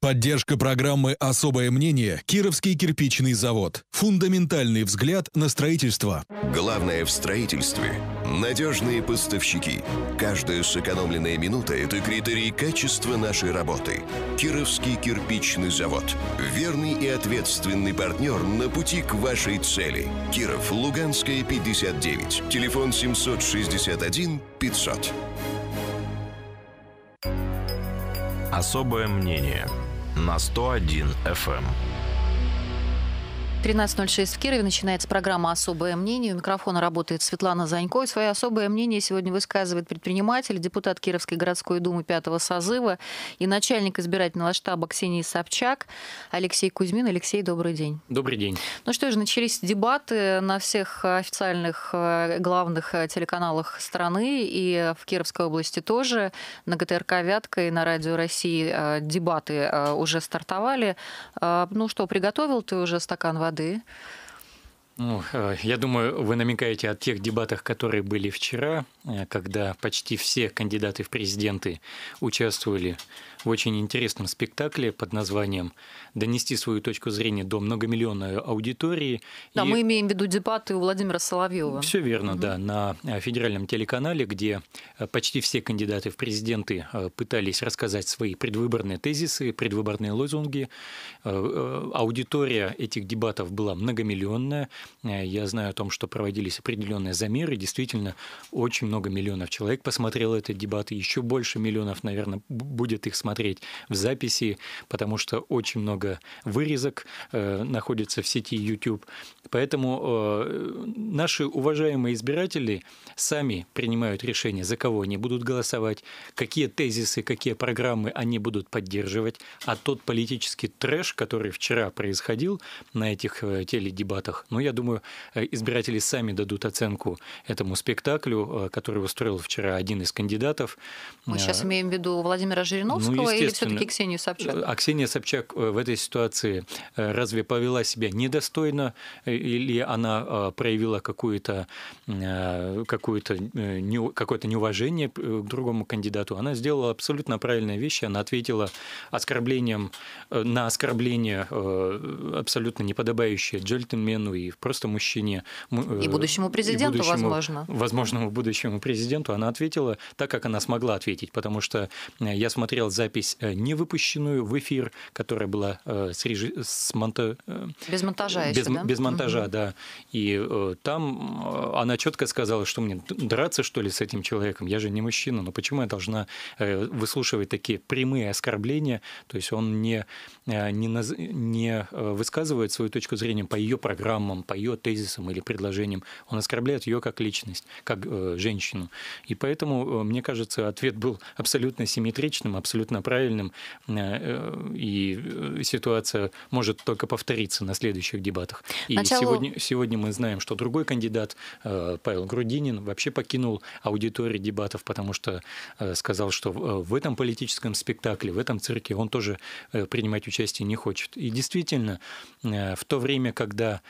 Поддержка программы «Особое мнение» Кировский кирпичный завод. Фундаментальный взгляд на строительство. Главное в строительстве – надежные поставщики. Каждая сэкономленная минута – это критерий качества нашей работы. Кировский кирпичный завод. Верный и ответственный партнер на пути к вашей цели. Киров, Луганская, 59. Телефон 761 500. Особое мнение на 101 FM. 13.06 в Кирове начинается программа «Особое мнение». У микрофона работает Светлана Занько. И свое особое мнение сегодня высказывает предприниматель, депутат Кировской городской думы пятого созыва и начальник избирательного штаба Ксении Собчак Алексей Кузьмин. Алексей, добрый день. Добрый день. Ну что же, начались дебаты на всех официальных э, главных э, телеканалах страны и в Кировской области тоже. На ГТРК «Вятка» и на Радио России э, дебаты уже стартовали. Ну что, приготовил ты уже стакан воды? Воды. Ну, э, я думаю, вы намекаете о тех дебатах, которые были вчера, э, когда почти все кандидаты в президенты участвовали в очень интересном спектакле под названием «Донести свою точку зрения до многомиллионной аудитории». Да, и... мы имеем в виду дебаты у Владимира Соловьева. Все верно, угу. да, на э, федеральном телеканале, где почти все кандидаты в президенты пытались рассказать свои предвыборные тезисы, предвыборные лозунги. Аудитория этих дебатов была многомиллионная. Я знаю о том, что проводились определенные замеры. Действительно, очень много миллионов человек посмотрело эти дебаты. Еще больше миллионов, наверное, будет их смотреть в записи, потому что очень много вырезок э, находится в сети YouTube. Поэтому э, наши уважаемые избиратели сами принимают решение, за кого они будут голосовать, какие тезисы, какие программы они будут поддерживать. А тот политический трэш, который вчера происходил на этих э, теледебатах, ну, я думаю, э, избиратели сами дадут оценку этому спектаклю, э, который устроил вчера один из кандидатов. Мы сейчас имеем в виду Владимира Жириновского, ну, или все-таки Ксению Собчак? А Ксения Собчак э, в этой ситуации э, разве повела себя недостойно э, или она проявила какое-то какое какое-то неуважение к другому кандидату? Она сделала абсолютно правильные вещи. Она ответила оскорблением на оскорбление абсолютно неподобающее джентльмену и просто мужчине. И будущему президенту, и будущему, возможно. Возможному будущему президенту. Она ответила так, как она смогла ответить, потому что я смотрел запись э, не выпущенную в эфир, которая была э, с, реж... с монта... Э, без монтажа без, еще, да? Без монтажа, угу. да. И там она четко сказала, что мне драться, что ли, с этим человеком? Я же не мужчина, но почему я должна выслушивать такие прямые оскорбления? То есть он не, не, не высказывает свою точку зрения по ее программам, по ее тезисам или предложениям. Он оскорбляет ее как личность, как женщину. И поэтому, мне кажется, ответ был абсолютно симметричным, абсолютно правильным, э, э, и э, ситуация может только повториться на следующих дебатах. И Начало... сегодня, сегодня мы знаем, что другой кандидат, Павел Грудинин, вообще покинул аудиторию дебатов, потому что сказал, что в этом политическом спектакле, в этом цирке он тоже принимать участие не хочет. И действительно, в то время, когда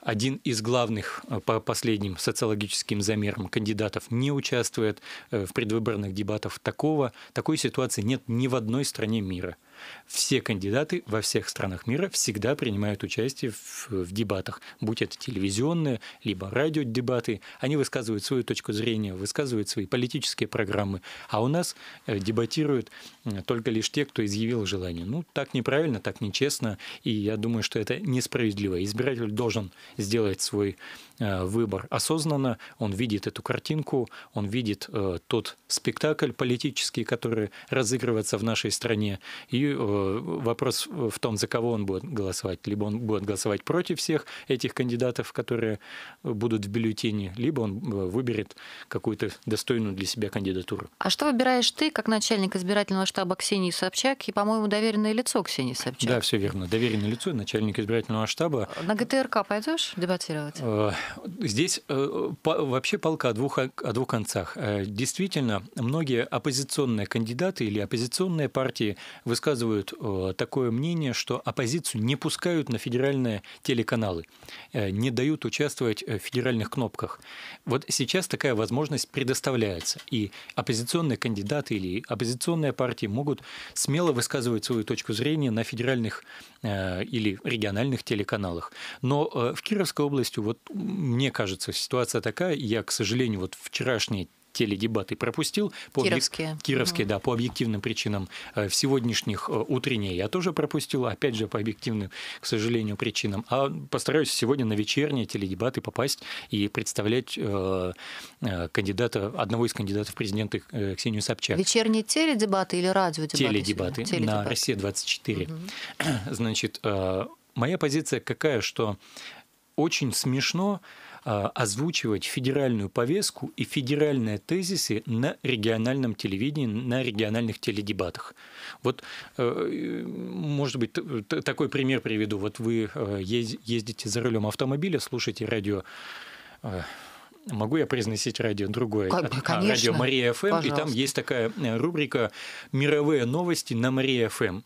один из главных э, по последним социологическим замерам кандидатов не участвует э, в предвыборных дебатах. Такого, такой ситуации нет ни в одной стране мира – все кандидаты во всех странах мира всегда принимают участие в, в дебатах, будь это телевизионные, либо радиодебаты. Они высказывают свою точку зрения, высказывают свои политические программы. А у нас э, дебатируют э, только лишь те, кто изъявил желание. Ну, так неправильно, так нечестно. И я думаю, что это несправедливо. Избиратель должен сделать свой выбор осознанно, он видит эту картинку, он видит э, тот спектакль политический, который разыгрывается в нашей стране. И э, вопрос в том, за кого он будет голосовать. Либо он будет голосовать против всех этих кандидатов, которые будут в бюллетене, либо он выберет какую-то достойную для себя кандидатуру. А что выбираешь ты, как начальник избирательного штаба Ксении Собчак и, по-моему, доверенное лицо Ксении Собчак? Да, все верно. Доверенное лицо, начальник избирательного штаба. На ГТРК пойдешь дебатировать? Здесь э, вообще полка о двух, о двух концах. Э, действительно, многие оппозиционные кандидаты или оппозиционные партии высказывают э, такое мнение, что оппозицию не пускают на федеральные телеканалы, э, не дают участвовать в федеральных кнопках. Вот сейчас такая возможность предоставляется, и оппозиционные кандидаты или оппозиционные партии могут смело высказывать свою точку зрения на федеральных или региональных телеканалах. Но в Кировской области, вот мне кажется, ситуация такая, я, к сожалению, вот вчерашние теледебаты пропустил. По Кировские. Объек... Кировские, угу. да, по объективным причинам. Э, в сегодняшних э, утренние я тоже пропустил, опять же, по объективным, к сожалению, причинам. А постараюсь сегодня на вечерние теледебаты попасть и представлять э, кандидата, одного из кандидатов в президенты Ксению Собчак. Вечерние теледебаты или радиодебаты? Теледебаты, теледебаты. на «Россия-24». Угу. Значит, моя позиция какая, что очень смешно а, озвучивать федеральную повестку и федеральные тезисы на региональном телевидении, на региональных теледебатах. Вот, э, может быть, такой пример приведу. Вот вы э, ездите за рулем автомобиля, слушаете радио э, Могу я произносить радио другое? А, конечно. Радио Мария ФМ, и там есть такая рубрика «Мировые новости на Мария ФМ».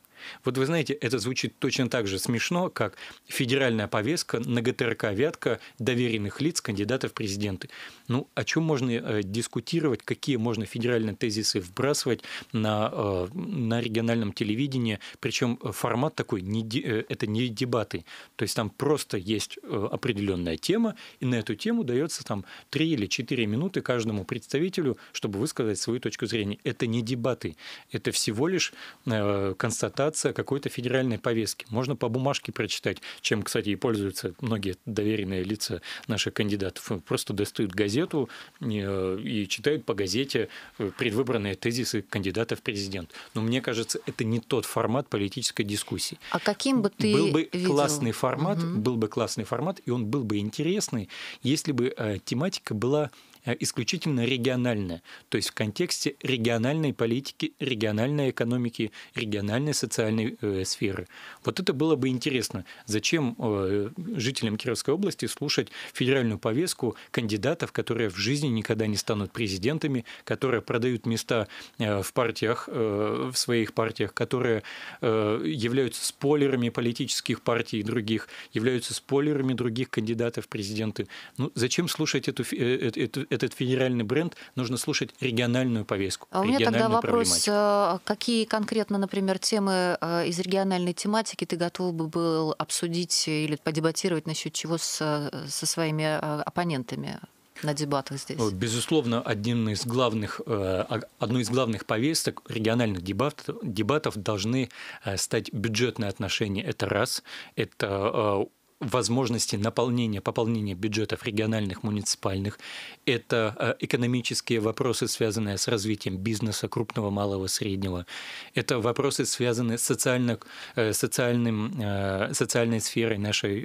Вот вы знаете, это звучит точно так же смешно, как федеральная повестка на ГТРК «Вятка» доверенных лиц кандидатов в президенты. Ну, о чем можно э, дискутировать, какие можно федеральные тезисы вбрасывать на, э, на региональном телевидении, причем формат такой, не, э, это не дебаты, то есть там просто есть определенная тема, и на эту тему дается там 3 или 4 минуты каждому представителю, чтобы высказать свою точку зрения. Это не дебаты, это всего лишь констатация дождаться какой-то федеральной повестки. Можно по бумажке прочитать, чем, кстати, и пользуются многие доверенные лица наших кандидатов. Просто достают газету э, и читают по газете э, предвыборные тезисы кандидата в президент. Но мне кажется, это не тот формат политической дискуссии. А каким бы ты Был бы видел? классный формат, угу. был бы классный формат, и он был бы интересный, если бы э, тематика была исключительно региональная, то есть в контексте региональной политики, региональной экономики, региональной социальной э, сферы. Вот это было бы интересно. Зачем э, жителям Кировской области слушать федеральную повестку кандидатов, которые в жизни никогда не станут президентами, которые продают места э, в партиях, э, в своих партиях, которые э, являются спойлерами политических партий и других, являются спойлерами других кандидатов в президенты. Ну, зачем слушать эту, э, эту, этот федеральный бренд, нужно слушать региональную повестку. А у меня тогда вопрос, э, какие конкретно, например, темы э, из региональной тематики ты готов бы был обсудить или подебатировать насчет чего с, со своими э, оппонентами? на дебатах здесь? Безусловно, одним из главных, одной из главных повесток региональных дебатов, дебатов должны стать бюджетные отношения. Это раз. Это возможности наполнения, пополнения бюджетов региональных, муниципальных. Это э, экономические вопросы, связанные с развитием бизнеса крупного, малого, среднего. Это вопросы, связанные с социально, э, социальным, э, социальной сферой нашей,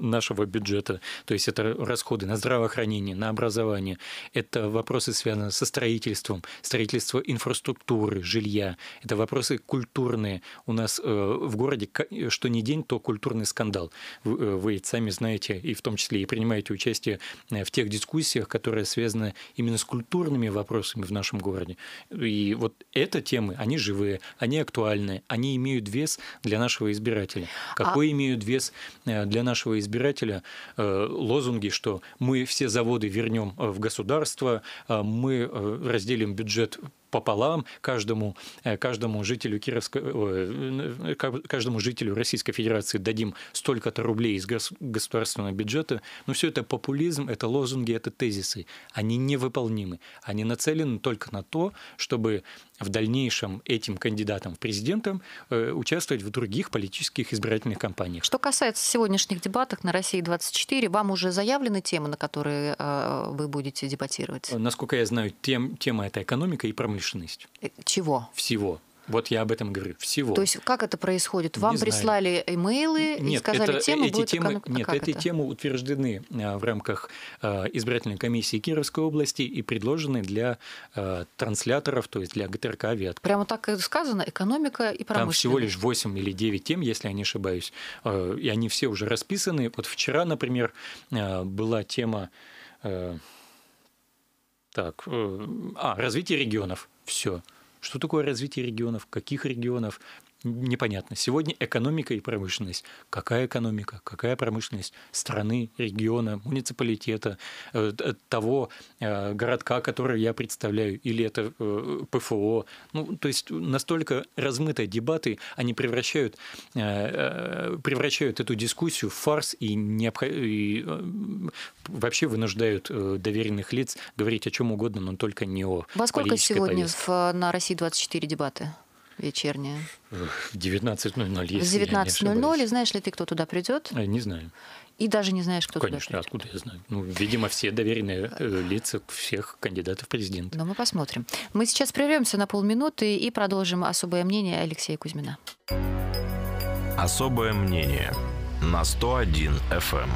нашего бюджета. То есть это расходы на здравоохранение, на образование. Это вопросы, связанные со строительством, строительство инфраструктуры, жилья. Это вопросы культурные. У нас в городе что ни день, то культурный скандал. Вы, э, вы сами знаете, и в том числе и принимаете участие э, в тех дискуссиях, которые связаны именно с культурными вопросами в нашем городе. И вот эти темы, они живые, они актуальны, они имеют вес для нашего избирателя. Какой а... имеют вес э, для нашего избирателя лозунги, что мы все заводы вернем в государство, мы разделим бюджет пополам каждому, э, каждому жителю Кировской, э, каждому жителю Российской Федерации дадим столько-то рублей из государственного бюджета. Но все это популизм, это лозунги, это тезисы. Они невыполнимы. Они нацелены только на то, чтобы в дальнейшем этим кандидатам в президентам э, участвовать в других политических избирательных кампаниях. Что касается сегодняшних дебатов на России-24, вам уже заявлены темы, на которые вы будете дебатировать? Насколько я знаю, тем, тема это экономика и промышленность. Чего? Всего. Вот я об этом говорю. Всего. То есть как это происходит? Вам не прислали имейлы и сказали, это, тема эти будет темы, эконом... Нет, а эти это? темы утверждены а, в рамках а, избирательной комиссии Кировской области и предложены для а, трансляторов, то есть для ГТРК «Авиат». Прямо так и сказано, экономика и промышленность. Там всего лишь 8 или 9 тем, если я не ошибаюсь, и они все уже расписаны. Вот вчера, например, была тема так, э, а, развитие регионов. Все Что такое развитие регионов, каких регионов, непонятно. Сегодня экономика и промышленность. Какая экономика, какая промышленность страны, региона, муниципалитета, э, того э, городка, который я представляю, или это э, ПФО. Ну, то есть настолько размытые дебаты, они превращают, превращают эту дискуссию в фарс и, необх... и вообще вынуждают доверенных лиц говорить о чем угодно, но только не о Во сколько сегодня в, на России 24 дебаты? Вечерняя? В 19.00, если В 19.00, и знаешь ли ты, кто туда придет? Э, не знаю. И даже не знаешь, кто Конечно, туда придет? откуда я знаю? Ну, видимо, все доверенные э, лица всех кандидатов в президенты. Но мы посмотрим. Мы сейчас прервемся на полминуты и продолжим особое мнение Алексея Кузьмина. Особое мнение на 101 FM.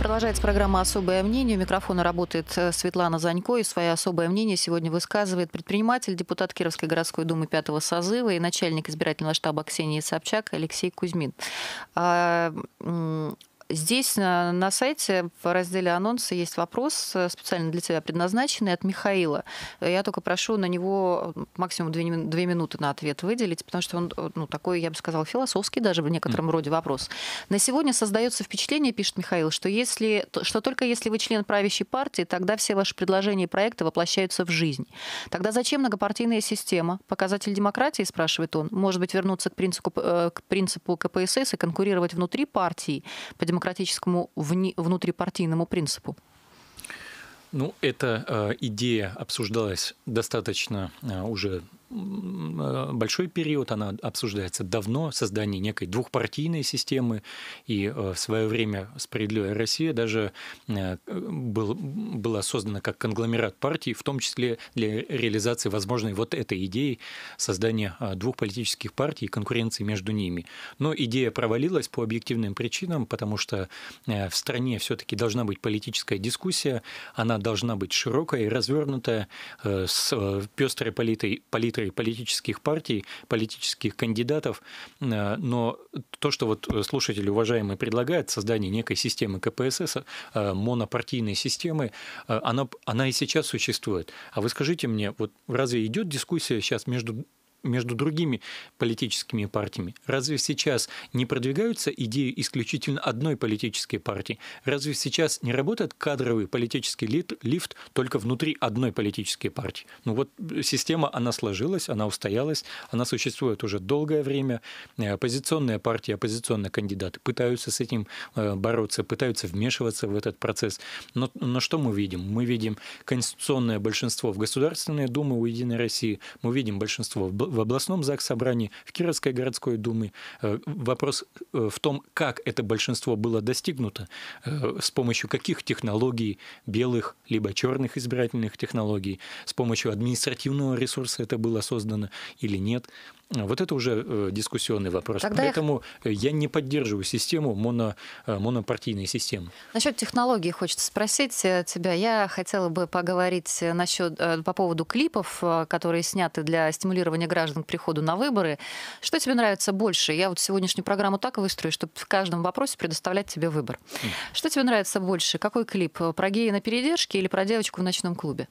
Продолжается программа «Особое мнение». У микрофона работает э, Светлана Занько. И свое особое мнение сегодня высказывает предприниматель, депутат Кировской городской думы пятого созыва и начальник избирательного штаба Ксении Собчак Алексей Кузьмин. Здесь на сайте в разделе анонсы есть вопрос, э, специально для тебя предназначенный, от Михаила. Я только прошу на него максимум две, две минуты на ответ выделить, потому что он ну, такой, я бы сказала, философский даже в некотором mm. роде вопрос. На сегодня создается впечатление, пишет Михаил, что, если, что только если вы член правящей партии, тогда все ваши предложения и проекты воплощаются в жизнь. Тогда зачем многопартийная система? Показатель демократии, спрашивает он. Может быть, вернуться к принципу, э, к принципу КПСС и конкурировать внутри партии по демократии демократическому внутрипартийному принципу? Ну, эта э, идея обсуждалась достаточно э, уже большой период, она обсуждается давно, создание некой двухпартийной системы, и э, в свое время «Справедливая Россия» даже э, был, была создана как конгломерат партий, в том числе для реализации возможной вот этой идеи создания двух политических партий и конкуренции между ними. Но идея провалилась по объективным причинам, потому что в стране все-таки должна быть политическая дискуссия, она должна быть широкая и развернутая, с пестрой палитрой, палитрой спектры политических партий, политических кандидатов, э, но то, что вот слушатели уважаемые предлагают, создание некой системы КПСС, э, монопартийной системы, э, она, она и сейчас существует. А вы скажите мне, вот разве идет дискуссия сейчас между между другими политическими партиями? Разве сейчас не продвигаются идеи исключительно одной политической партии? Разве сейчас не работает кадровый политический лифт только внутри одной политической партии? Ну вот система, она сложилась, она устоялась, она существует уже долгое время. Оппозиционные партии, оппозиционные кандидаты пытаются с этим э, бороться, пытаются вмешиваться в этот процесс. Но, но что мы видим? Мы видим конституционное большинство в Государственной Думе у Единой России, мы видим большинство в в областном ЗАГС собрании, в Кировской городской думе. Э, вопрос э, в том, как это большинство было достигнуто, э, с помощью каких технологий, белых либо черных избирательных технологий, с помощью административного ресурса это было создано или нет. Вот это уже э, дискуссионный вопрос. Тогда Поэтому их... я не поддерживаю систему моно, э, монопартийной системы. Насчет технологий хочется спросить э, тебя. Я хотела бы поговорить насчет, по поводу клипов, которые сняты для стимулирования граждан к приходу на выборы. Что тебе нравится больше? Я вот сегодняшнюю программу так выстрою, чтобы в каждом вопросе предоставлять тебе выбор. Что тебе нравится больше? Какой клип? Про гея на передержке или про девочку в ночном клубе?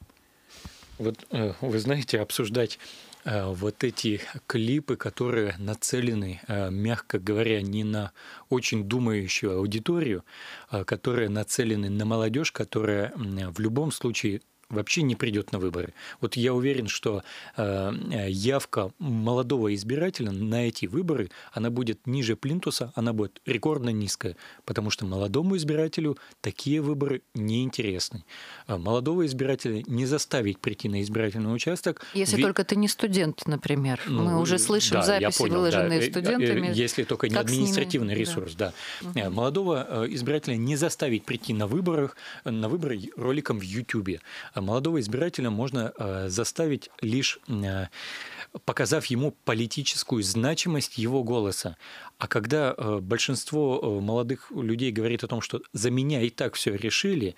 Вот вы знаете, обсуждать вот эти клипы, которые нацелены, э, мягко говоря, не на очень думающую аудиторию, а которые нацелены на молодежь, которая в любом случае вообще не придет на выборы. Вот я уверен, что э, явка молодого избирателя на эти выборы, она будет ниже плинтуса, она будет рекордно низкая, потому что молодому избирателю такие выборы неинтересны. А молодого избирателя не заставить прийти на избирательный участок. Если ведь... только ты не студент, например. Ну, Мы уже слышим да, записи, понял, выложенные да. студентами. Если только не административный ними... ресурс, да. да. Угу. Молодого избирателя не заставить прийти на выборах, на выборы роликом в YouTube молодого избирателя можно э, заставить лишь э, показав ему политическую значимость его голоса. А когда э, большинство молодых людей говорит о том, что за меня и так все решили,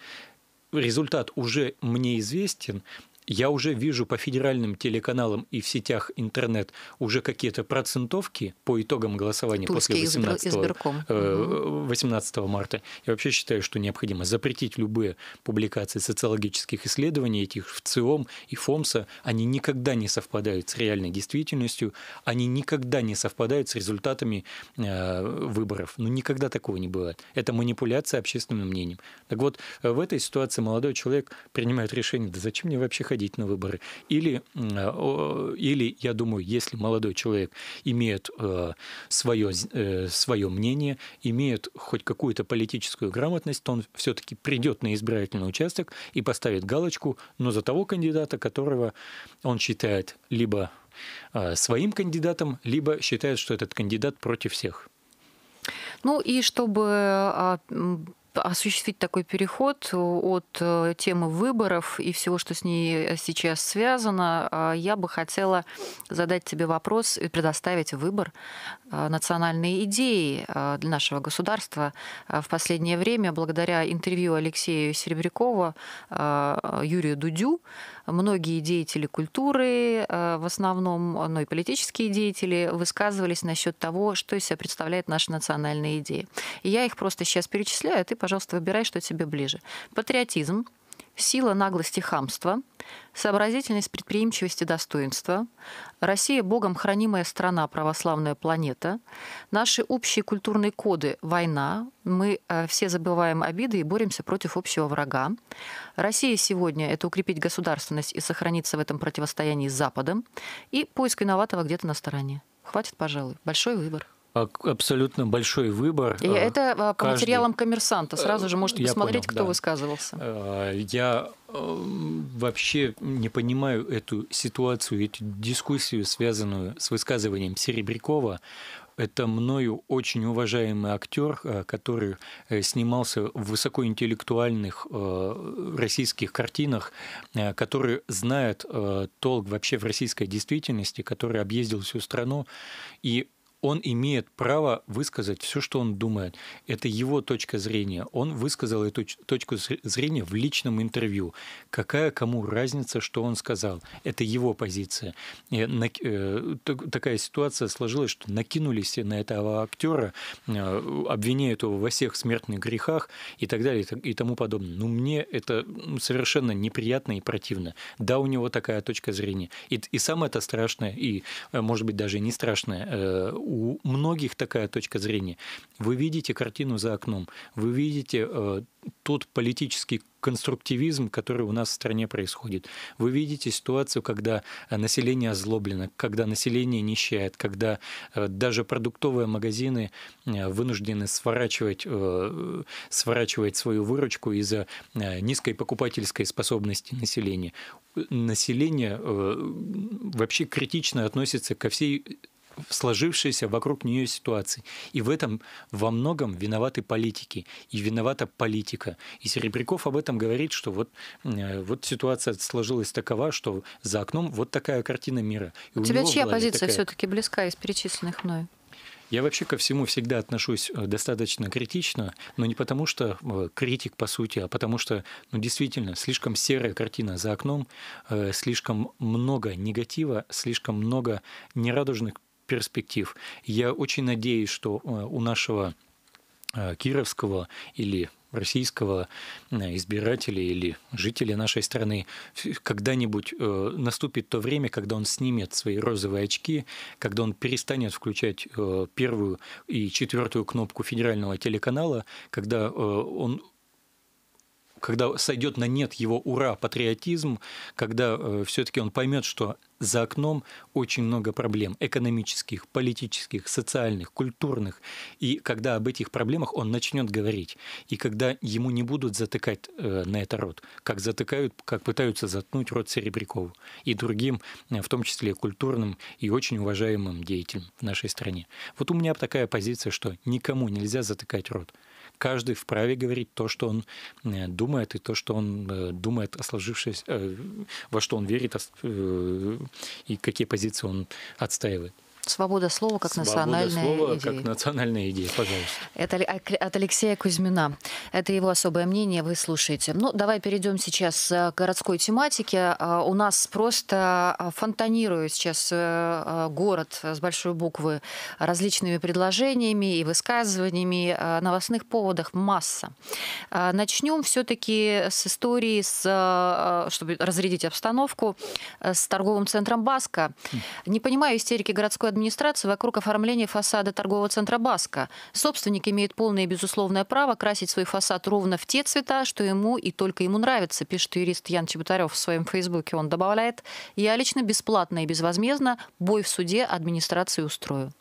результат уже мне известен, я уже вижу по федеральным телеканалам и в сетях интернет уже какие-то процентовки по итогам голосования Тульский после 18, избирком. 18 э, марта. Я вообще считаю, что необходимо запретить любые публикации социологических исследований этих в ЦИОМ и ФОМСа. Они никогда не совпадают с реальной действительностью, они никогда не совпадают с результатами э, выборов. Ну, никогда такого не бывает. Это манипуляция общественным мнением. Так вот, в этой ситуации молодой человек принимает решение, да зачем мне вообще ходить на выборы? Или, э, или я думаю, если молодой человек имеет свое, свое мнение, имеет хоть какую-то политическую грамотность, то он все-таки придет на избирательный участок и поставит галочку, но за того кандидата, которого он считает либо э, своим кандидатом, либо считает, что этот кандидат против всех. Ну и чтобы а, осуществить такой переход от э, темы выборов и всего, что с ней сейчас связано, а, я бы хотела задать тебе вопрос и предоставить выбор национальной идеи для нашего государства. В последнее время, благодаря интервью Алексею Серебрякова Юрию Дудю, многие деятели культуры, в основном, но и политические деятели, высказывались насчет того, что из себя представляет наша национальная идея. И я их просто сейчас перечисляю, а ты пожалуйста, выбирай, что тебе ближе. Патриотизм, сила наглости хамства, сообразительность предприимчивости достоинства, Россия богом хранимая страна, православная планета, наши общие культурные коды – война, мы э, все забываем обиды и боремся против общего врага. Россия сегодня – это укрепить государственность и сохраниться в этом противостоянии с Западом, и поиск виноватого где-то на стороне. Хватит, пожалуй. Большой выбор. Абсолютно большой выбор. И это а, по Каждый... материалам коммерсанта. Сразу же можете посмотреть, понял, кто да. высказывался. Э, я э, вообще не понимаю эту ситуацию, эту дискуссию, связанную с высказыванием Серебрякова. Это мною очень уважаемый актер, э, который снимался в высокоинтеллектуальных российских картинах, который знает толк вообще в российской действительности, который объездил всю страну. И он имеет право высказать все, что он думает. Это его точка зрения. Он высказал эту точку зрения в личном интервью. Какая кому разница, что он сказал? Это его позиция. И э, такая ситуация сложилась, что накинулись на этого актера, э, обвиняют его во всех смертных грехах и так далее и тому подобное. Ну, мне это совершенно неприятно и противно. Да, у него такая точка зрения. И, и самое это страшное, и, э, может быть, даже не страшное, у многих такая точка зрения. Вы видите картину за окном, вы видите э, тот политический конструктивизм, который у нас в стране происходит. Вы видите ситуацию, когда население озлоблено, когда население нищает, когда э, даже продуктовые магазины э, вынуждены сворачивать, э, сворачивать свою выручку из-за низкой покупательской способности населения. Население вообще критично относится ко всей сложившейся вокруг нее ситуации. И в этом во многом виноваты политики, и виновата политика. И Серебряков об этом говорит, что вот, э, вот ситуация сложилась такова, что за окном вот такая картина мира. И у, у тебя чья позиция такая... все-таки близка из перечисленных мной? Я вообще ко всему всегда отношусь э, достаточно критично, но не потому, что э, критик по сути, а потому что, ну, действительно, слишком серая картина за окном, слишком много негатива, слишком много нерадужных перспектив. Я очень надеюсь, что э, у нашего э, кировского или российского э, избирателя или жителя нашей страны когда-нибудь наступит то время, когда он снимет свои розовые очки, когда он перестанет включать первую и четвертую кнопку федерального телеканала, когда он когда сойдет на нет его ура патриотизм, когда все-таки он поймет, что за окном очень много проблем экономических, политических, социальных, культурных. И когда об этих проблемах он начнет говорить, и когда ему не будут затыкать э, на это рот, как затыкают, как пытаются заткнуть рот Серебрякову и другим, э, в том числе культурным и очень уважаемым деятелям в нашей стране. Вот у меня такая позиция, что никому нельзя затыкать рот каждый вправе говорить то, что он э, думает, и то, что он э, думает о сложившейся, э, во что он верит, и какие позиции он отстаивает. Свобода слова как Свобода национальная слова идея. как национальная идея, пожалуйста. Это от Алексея Кузьмина. Это его особое мнение, вы слушаете. Ну, давай перейдем сейчас к городской тематике. А, у нас просто а, фонтанирует сейчас э, а, город с большой буквы различными предложениями и высказываниями. Новостных поводах масса. Начнем все-таки с истории, с, чтобы разрядить обстановку, с торговым центром Баска. Не понимаю истерики городской администрации вокруг оформления фасада торгового центра Баска. Собственник имеет полное и безусловное право красить свой фасад ровно в те цвета, что ему и только ему нравится, пишет юрист Ян Чеботарев в своем фейсбуке. Он добавляет, я лично бесплатно и безвозмездно бой в суде администрации устрою.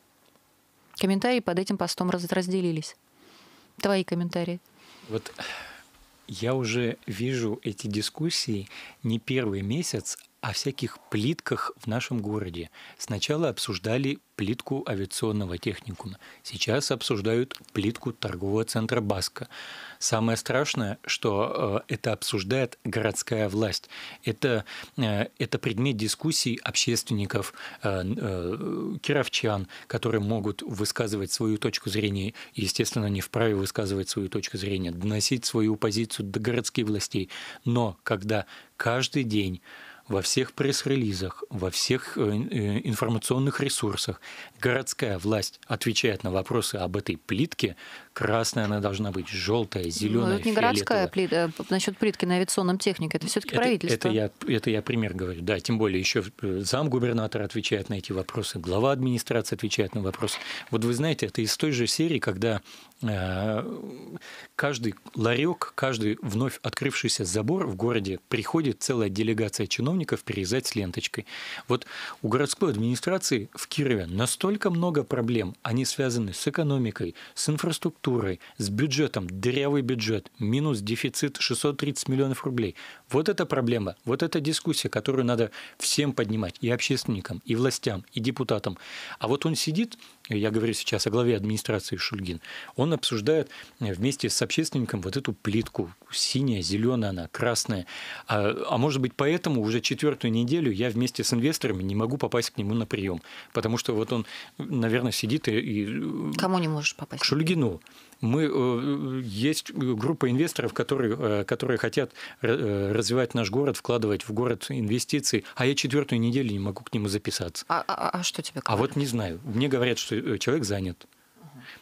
Комментарии под этим постом разделились. Твои комментарии. Вот я уже вижу эти дискуссии не первый месяц о всяких плитках в нашем городе. Сначала обсуждали плитку авиационного техникума, сейчас обсуждают плитку торгового центра Баска. Самое страшное, что э, это обсуждает городская власть. Это, э, это предмет дискуссий общественников, э, кировчан, которые могут высказывать свою точку зрения, естественно, не вправе высказывать свою точку зрения, доносить свою позицию до городских властей. Но когда каждый день во всех пресс-релизах, во всех э, э, информационных ресурсах. Городская власть отвечает на вопросы об этой плитке, красная она должна быть, желтая, зеленая, ну, это не городская плитка, э, насчет плитки на авиационном технике, это все-таки правительство. Это я, это я пример говорю, да, тем более еще зам губернатора отвечает на эти вопросы, глава администрации отвечает на вопросы. Вот вы знаете, это из той же серии, когда каждый ларек, каждый вновь открывшийся забор в городе приходит целая делегация чиновников перерезать с ленточкой. Вот у городской администрации в Кирове настолько много проблем, они связаны с экономикой, с инфраструктурой, с бюджетом, дырявый бюджет, минус дефицит 630 миллионов рублей. Вот эта проблема, вот эта дискуссия, которую надо всем поднимать, и общественникам, и властям, и депутатам. А вот он сидит я говорю сейчас о главе администрации Шульгин, он обсуждает вместе с общественником вот эту плитку, синяя, зеленая она, красная. А, а может быть, поэтому уже четвертую неделю я вместе с инвесторами не могу попасть к нему на прием, потому что вот он, наверное, сидит и... и Кому не можешь попасть? К Шульгину мы, э, есть группа инвесторов, которые, э, которые хотят э, развивать наш город, вкладывать в город инвестиции, а я четвертую неделю не могу к нему записаться. А, а, а что тебе говорят? А вот не знаю. Мне говорят, что человек занят.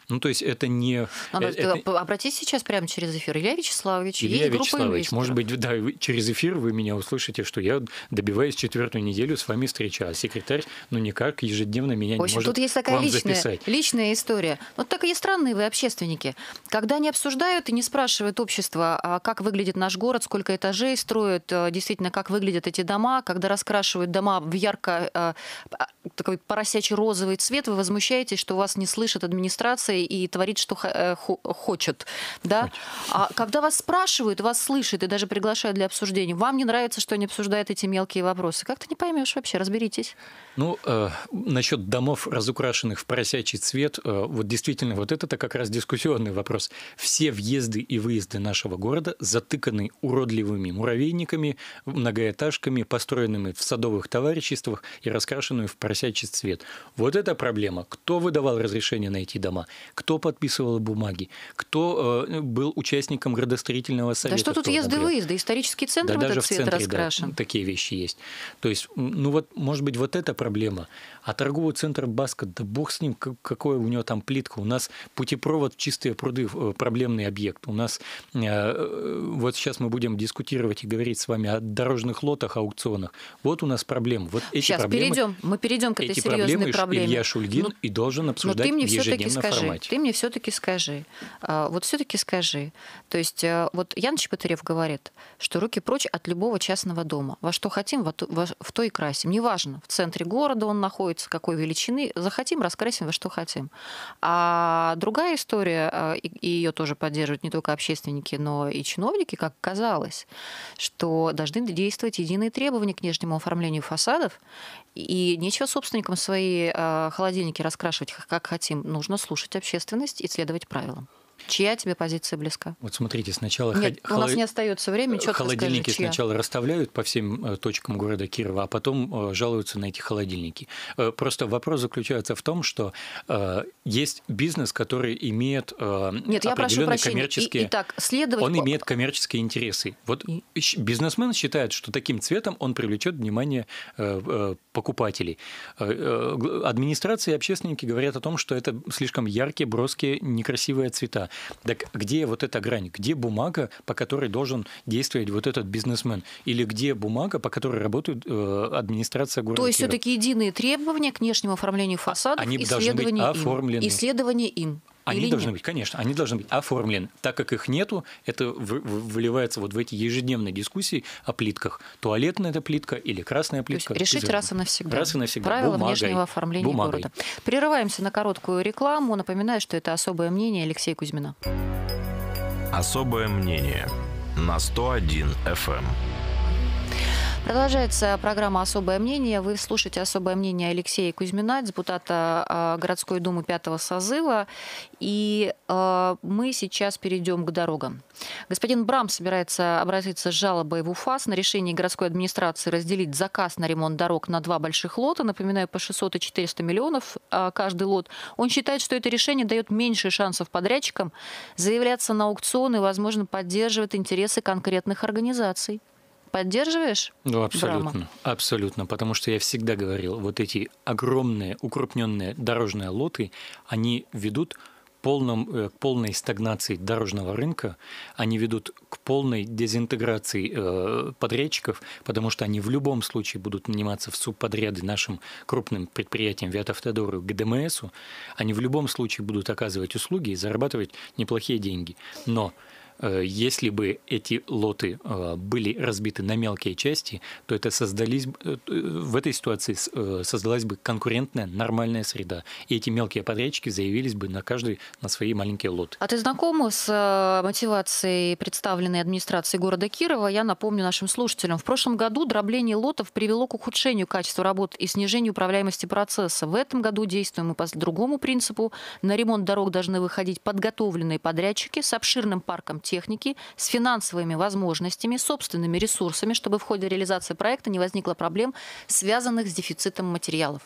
Ну, то есть это не... Надо, это... Обратись сейчас прямо через эфир. Илья Вячеславович, Илья есть Вячеславович, может быть, да, через эфир вы меня услышите, что я добиваюсь четвертую неделю с вами встречи, а секретарь, ну, никак ежедневно меня в общем, не может тут есть такая личная, записать. личная история. Вот такие странные вы общественники. Когда они обсуждают и не спрашивают общество, а как выглядит наш город, сколько этажей строят, э, действительно, как выглядят эти дома, когда раскрашивают дома в ярко э, а, такой поросячий розовый цвет, вы возмущаетесь, что вас не слышит администрация и творит, что э, хочет. Да? А когда вас спрашивают, вас слышат и даже приглашают для обсуждения, вам не нравится, что они обсуждают эти мелкие вопросы. Как ты не поймешь вообще, разберитесь. Ну, э, насчет домов, разукрашенных в поросячий цвет, э, вот действительно, вот это-то как раз дискуссионный вопрос. Все въезды и выезды нашего города затыканы уродливыми муравейниками, многоэтажками, построенными в садовых товариществах и раскрашенными в поросячий цвет. Вот это проблема. Кто выдавал разрешение на эти дома? Кто подписывал бумаги? Кто э, был участником градостроительного совета? Да что тут въезды-выезды? Исторический центр да, в этот цвет центре, раскрашен. Да, такие вещи есть. То есть, ну вот, может быть, вот это проблема проблема. А торговый центр Баска, да бог с ним, какое у него там плитка. У нас путепровод, чистые пруды, э, проблемный объект. У нас э, э, вот сейчас мы будем дискутировать и говорить с вами о дорожных лотах, аукционах. Вот у нас проблема. Вот эти сейчас проблемы, перейдем. Мы перейдем к этой эти серьезной проблемы. проблеме. Илья Шульгин но, и должен обсуждать но ты мне в ежедневном скажи, формате. Ты мне все-таки скажи, а, вот все-таки скажи. То есть вот Ян Чеботарев говорит, что руки прочь от любого частного дома. Во что хотим, во то, во, в то и красим. Неважно, в центре города он находится, какой величины, захотим, раскрасим во что хотим. А другая история, э, и ее тоже поддерживают не только общественники, но и чиновники, как казалось, что должны действовать единые требования к внешнему оформлению фасадов, и нечего собственникам свои э, холодильники раскрашивать как хотим. Нужно слушать общественность и следовать правилам. Чья тебе позиция близка? Вот смотрите, сначала Нет, ход... у нас не остается времени, четко Холодильники скажи, сначала расставляют по всем э, точкам города Кирова, а потом э, жалуются на эти холодильники. Э, просто вопрос заключается в том, что есть бизнес, который имеет Нет, я прошу прощения. коммерческие... И, итак, следовать... Он имеет коммерческие интересы. Вот и... бизнесмен считает, что таким цветом он привлечет внимание покупателей. Администрация и общественники говорят о том, что это слишком яркие, броские, некрасивые цвета. Так где вот эта грань? Где бумага, по которой должен действовать вот этот бизнесмен? Или где бумага, по которой работает э, администрация города То есть все-таки единые требования к внешнему оформлению фасадов, Они должны быть оформлены. Им. Исследование им. Они Или должны нет? быть, конечно, они должны быть оформлены. Так как их нету, это выливается вот в эти ежедневные дискуссии о плитках. Туалетная это плитка или красная плитка. То есть решить раз и навсегда. Раз и навсегда. Правила Бумагой. внешнего оформления Бумагой. города. Прерываемся на короткую рекламу. Напоминаю, что это особое мнение Алексея Кузьмина. Особое мнение на 101 FM. Продолжается программа «Особое мнение». Вы слушаете «Особое мнение» Алексея Кузьмина, депутата а, городской думы пятого созыва. И а, мы сейчас перейдем к дорогам. Господин Брам собирается обратиться с жалобой в УФАС на решение городской администрации разделить заказ на ремонт дорог на два больших лота, напоминаю, по 600 и 400 миллионов а, каждый лот. Он считает, что это решение дает меньше шансов подрядчикам заявляться на аукционы и, возможно, поддерживает интересы конкретных организаций. Поддерживаешь? Ну, абсолютно. Брама? Абсолютно. Потому что я всегда говорил, вот эти огромные укрупненные дорожные лоты, они ведут полном, э, к полной стагнации дорожного рынка, они ведут к полной дезинтеграции э, подрядчиков, потому что они в любом случае будут наниматься в субподряды нашим крупным предприятиям Виатавтодору, ГДМСу, они в любом случае будут оказывать услуги и зарабатывать неплохие деньги. Но если бы эти лоты э, были разбиты на мелкие части, то это создались, э, в этой ситуации создалась бы конкурентная нормальная среда. И эти мелкие подрядчики заявились бы на каждый на свои маленькие лоты. А ты знакома с мотивацией, представленной администрацией города Кирова? Я напомню нашим слушателям. В прошлом году дробление лотов привело к ухудшению качества работ и снижению управляемости процесса. В этом году действуем мы по другому принципу. На ремонт дорог должны выходить подготовленные подрядчики с обширным парком техники, с финансовыми возможностями, собственными ресурсами, чтобы в ходе реализации проекта не возникло проблем, связанных с дефицитом материалов.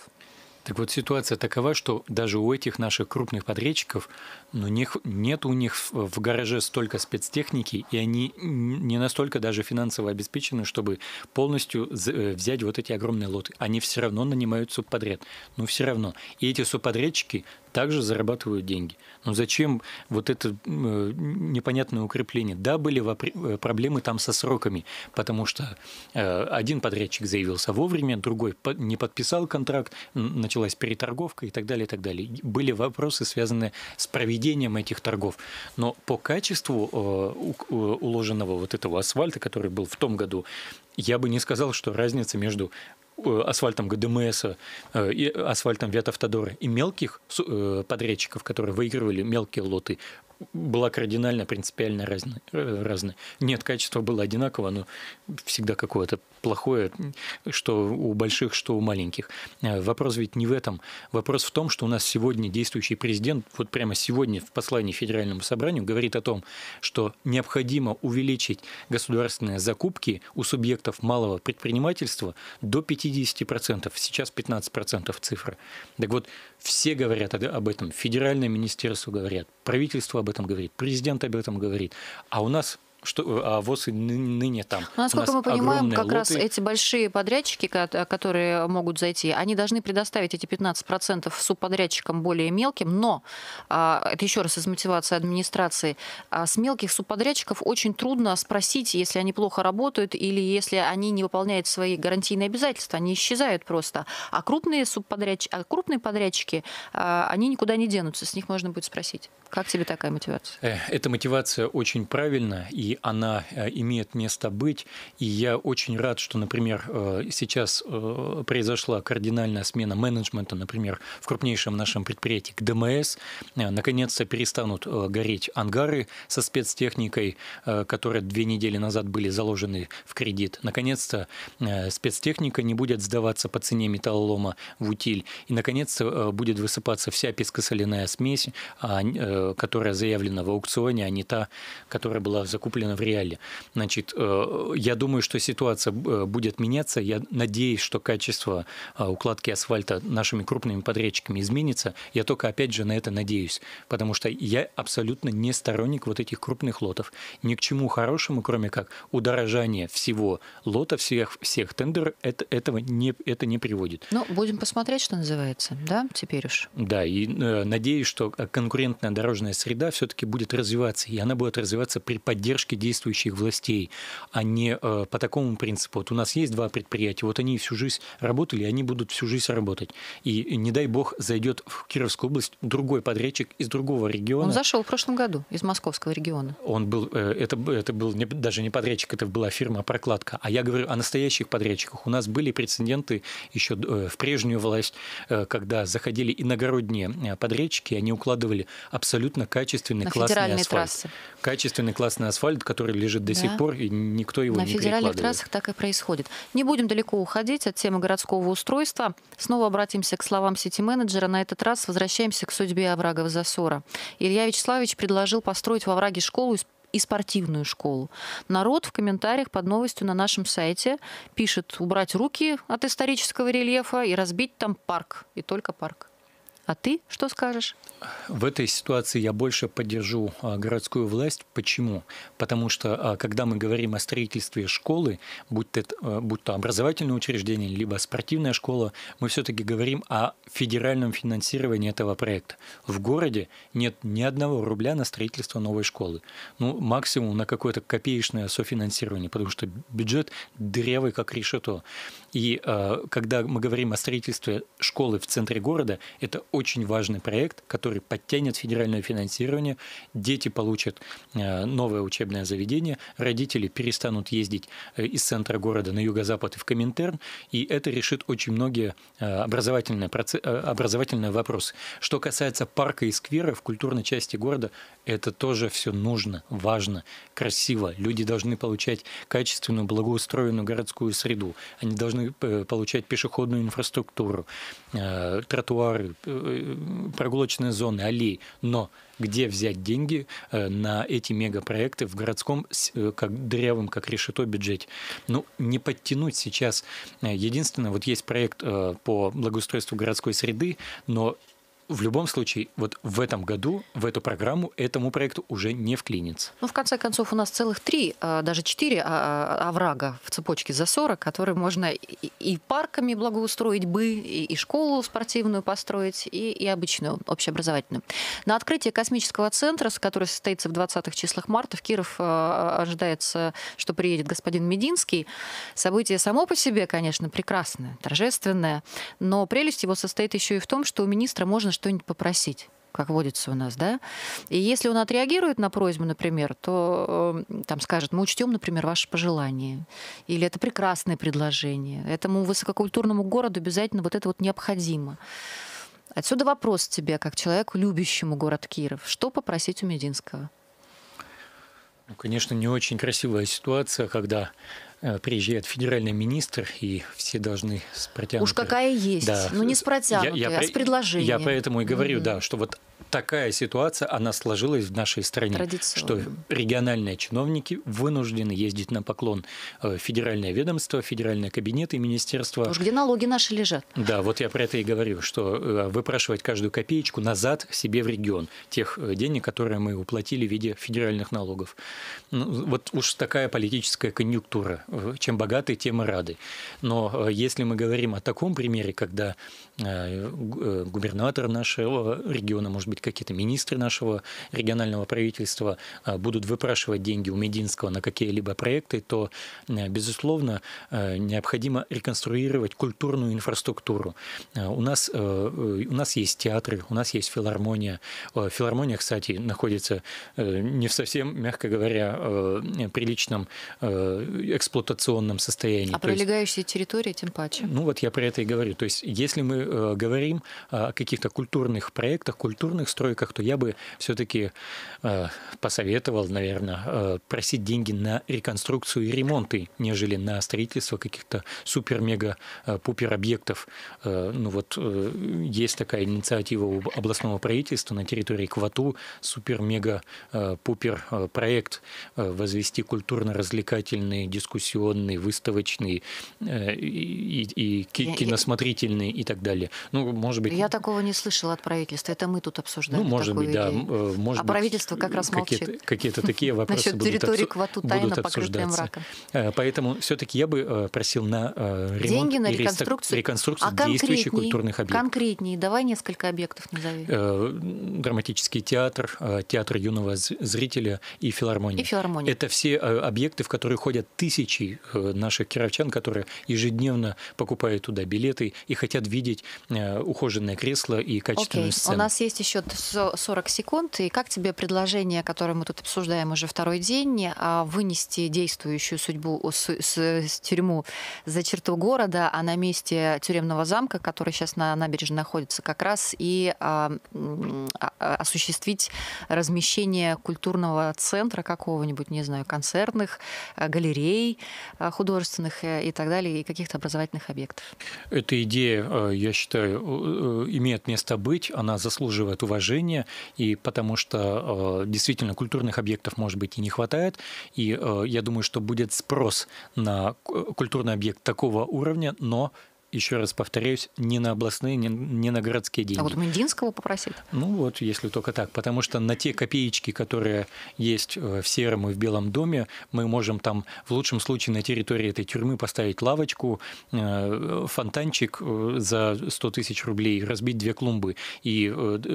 Так вот, ситуация такова, что даже у этих наших крупных подрядчиков ну, них, нет у них в гараже столько спецтехники, и они не настолько даже финансово обеспечены, чтобы полностью э, взять вот эти огромные лоты. Они все равно нанимают субподряд. Но все равно. И эти субподрядчики также зарабатывают деньги. Но зачем вот это э, непонятное укрепление? Да, были э, проблемы там со сроками, потому что э, один подрядчик заявился вовремя, другой не подписал контракт, началась переторговка и так далее, и так далее. Были вопросы, связанные с проведением этих торгов. Но по качеству уложенного вот этого асфальта, который был в том году, я бы не сказал, что разница между асфальтом ГДМС э, и асфальтом Ветавтодора и мелких э, подрядчиков, которые выигрывали мелкие лоты, была кардинально, принципиально разная. разная. Нет, качество было одинаково, но всегда какое-то плохое, что у больших, что у маленьких. Вопрос ведь не в этом. Вопрос в том, что у нас сегодня действующий президент, вот прямо сегодня в послании Федеральному собранию говорит о том, что необходимо увеличить государственные закупки у субъектов малого предпринимательства до 50%. Сейчас 15% цифра. Так вот, все говорят об этом. Федеральное министерство говорят, правительство об этом говорит, президент об этом говорит. А у нас что, а ВОЗ и ныне там. Но, насколько мы понимаем, как лоты. раз эти большие подрядчики, которые могут зайти, они должны предоставить эти 15% субподрядчикам более мелким, но, а, это еще раз из мотивации администрации, а с мелких субподрядчиков очень трудно спросить, если они плохо работают или если они не выполняют свои гарантийные обязательства, они исчезают просто. А крупные, субподрядчики, а крупные подрядчики, а, они никуда не денутся, с них можно будет спросить. Как тебе такая мотивация? Э, эта мотивация очень правильна, и она имеет место быть. И я очень рад, что, например, сейчас произошла кардинальная смена менеджмента, например, в крупнейшем нашем предприятии ДМС. Наконец-то перестанут гореть ангары со спецтехникой, которые две недели назад были заложены в кредит. Наконец-то спецтехника не будет сдаваться по цене металлолома в утиль. И, наконец-то, будет высыпаться вся пескосоляная смесь, а, э, которая заявлена в аукционе, а не та, которая была закуплена в реале. Значит, э, я думаю, что ситуация э, будет меняться. Я надеюсь, что качество а, укладки асфальта нашими крупными подрядчиками изменится. Я только, опять же, на это надеюсь, потому что я абсолютно не сторонник вот этих крупных лотов. Ни к чему хорошему, кроме как удорожания всего лота, всех, всех тендеров, это, этого не, это не приводит. Ну, будем посмотреть, что называется, да, теперь уж. Да, и э, надеюсь, что конкурентная дорожная среда все-таки будет развиваться, и она будет развиваться при поддержке действующих властей, а не э, по такому принципу. Вот у нас есть два предприятия, вот они всю жизнь работали, они будут всю жизнь работать. И не дай бог зайдет в Кировскую область другой подрядчик из другого региона. Он зашел в прошлом году из московского региона. Он был, э, это, это был не, даже не подрядчик, это была фирма прокладка. А я говорю о настоящих подрядчиках. У нас были прецеденты еще э, в прежнюю власть, когда заходили иногородние подрядчики, они укладывали абсолютно качественный, На классный асфальт. Трассы. Качественный классный асфальт, который лежит до да. сих пор, и никто его На не федеральных трассах так и происходит. Не будем далеко уходить от темы городского устройства. Снова обратимся к словам сити-менеджера. На этот раз возвращаемся к судьбе оврагов засора. Илья Вячеславович предложил построить во враге школу и спортивную школу. Народ в комментариях под новостью на нашем сайте пишет убрать руки от исторического рельефа и разбить там парк, и только парк. А ты что скажешь? В этой ситуации я больше поддержу а, городскую власть. Почему? Потому что а, когда мы говорим о строительстве школы, будь то, а, будь то образовательное учреждение, либо спортивная школа, мы все-таки говорим о федеральном финансировании этого проекта. В городе нет ни одного рубля на строительство новой школы. Ну, максимум на какое-то копеечное софинансирование, потому что бюджет дырявый, как решето. И когда мы говорим о строительстве школы в центре города, это очень важный проект, который подтянет федеральное финансирование, дети получат э, новое учебное заведение, родители перестанут ездить э, из центра города на юго-запад и в Коминтерн, и это решит очень многие э, образовательные, образовательные вопросы. Что касается парка и сквера в культурной части города, это тоже все нужно, важно, красиво. Люди должны получать качественную, благоустроенную городскую среду. Они должны получать пешеходную инфраструктуру, тротуары, прогулочные зоны, аллеи. Но где взять деньги э, на эти мегапроекты в городском, э, как дырявым, как решето бюджете? Ну, не подтянуть сейчас. Э, единственное, вот есть проект по благоустройству городской среды, но в любом случае, вот в этом году, в эту программу, этому проекту уже не вклинится. Ну, в конце концов, у нас целых три, а, даже четыре а, а, оврага в цепочке засора, которые можно и парками благоустроить бы, и школу спортивную построить, и, и обычную общеобразовательную. На открытие космического центра, который состоится в 20-х числах марта, в Киров ожидается, что приедет господин Мединский. Событие само по себе, конечно, прекрасное, торжественное, но прелесть его состоит еще и в том, что у министра можно что-нибудь попросить как водится у нас, да. И если он отреагирует на просьбу, например, то э, там скажет, мы учтем, например, ваше пожелание, или это прекрасное предложение, этому высококультурному городу обязательно вот это вот необходимо. Отсюда вопрос тебе, как человеку, любящему город Киров, что попросить у Мединского? Ну, конечно, не очень красивая ситуация, когда приезжает федеральный министр, и все должны с протянутой... Уж какая есть, да. но не с протянутой, я, я, а с предложением. Я поэтому и говорю, mm-hmm. да, что вот такая ситуация, она сложилась в нашей стране, что региональные чиновники вынуждены ездить на поклон э, федеральное ведомство, федеральные кабинеты, министерства. Уж где налоги наши лежат. Да, вот я про это и говорю, что э, выпрашивать каждую копеечку назад себе в регион, тех э, денег, которые мы уплатили в виде федеральных налогов. Ну, вот уж такая политическая конъюнктура. Чем богаты, тем и рады. Но если мы говорим о таком примере, когда губернатор нашего региона, может быть, быть, какие-то министры нашего регионального правительства будут выпрашивать деньги у Мединского на какие-либо проекты, то, безусловно, необходимо реконструировать культурную инфраструктуру. У нас, у нас есть театры, у нас есть филармония. Филармония, кстати, находится не в совсем, мягко говоря, приличном эксплуатационном состоянии. А прилегающие территории тем паче. Ну вот я про это и говорю. То есть если мы э, говорим о каких-то культурных проектах, культурных стройках, то я бы все-таки э, посоветовал, наверное, э, просить деньги на реконструкцию и ремонты, нежели на строительство каких-то супер-мега-пупер объектов. Ну вот есть такая инициатива у областного правительства на территории Квату, супер-мега-пупер проект возвести культурно-развлекательный, дискуссионный, выставочный и, и киносмотрительный и так далее. Ну, может быть... Я такого не слышала от правительства. Это мы тут обсуждаем. Ну, может быть, да. Э, может а быть, правительство как раз молчит. Какие-то, какие-то такие вопросы Насчет территории Квату тайно покрытая мраком. Э, поэтому все-таки я бы э, просил на ремонт Деньги на реконструкцию, реконструкцию а действующих культурных объектов. Конкретнее, давай несколько объектов назови. Драматический театр, театр юного зрителя и филармония. И филармония. Это все объекты, в которые ходят тысячи наших кировчан, которые ежедневно покупают туда билеты и хотят видеть ухоженное кресло и качественную okay. сцену. У нас есть еще 40 секунд. И как тебе предложение, которое мы тут обсуждаем уже второй день, а, вынести действующую судьбу с, с, с тюрьму за черту города, а на месте тюремного замка, который сейчас на набережной находится, как раз и а, а, осуществить размещение культурного центра какого-нибудь, не знаю, концертных, а, галерей а, художественных э, и так далее, и каких-то образовательных объектов. Эта идея, э, я считаю, э, имеет место быть, она заслуживает уважения, и потому что действительно культурных объектов, может быть, и не хватает, и я думаю, что будет спрос на культурный объект такого уровня, но еще раз повторяюсь, не на областные, не, не на городские деньги. А вот Мединского попросить? Ну вот, если только так. Потому что на те копеечки, которые есть э, в сером и в белом доме, мы можем там в лучшем случае на территории этой тюрьмы поставить лавочку, э, фонтанчик э, за 100 тысяч рублей, разбить две клумбы и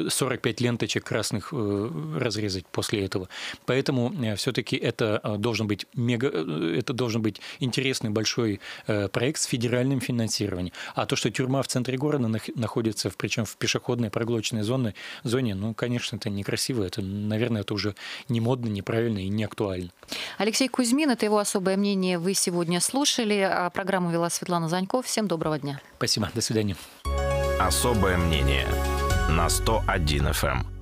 45 ленточек красных разрезать после этого. Поэтому все-таки это должен быть мега, это должен быть интересный большой проект с федеральным финансированием зоне. А то, что тюрьма в центре города находится, причем в пешеходной проглоченной зоне, зоне, ну, конечно, это некрасиво. Это, наверное, это уже не модно, неправильно и не актуально. Алексей Кузьмин, это его особое мнение, вы сегодня слушали. А программу вела Светлана Заньков. Всем доброго дня. Спасибо. До свидания. Особое мнение на 101 FM.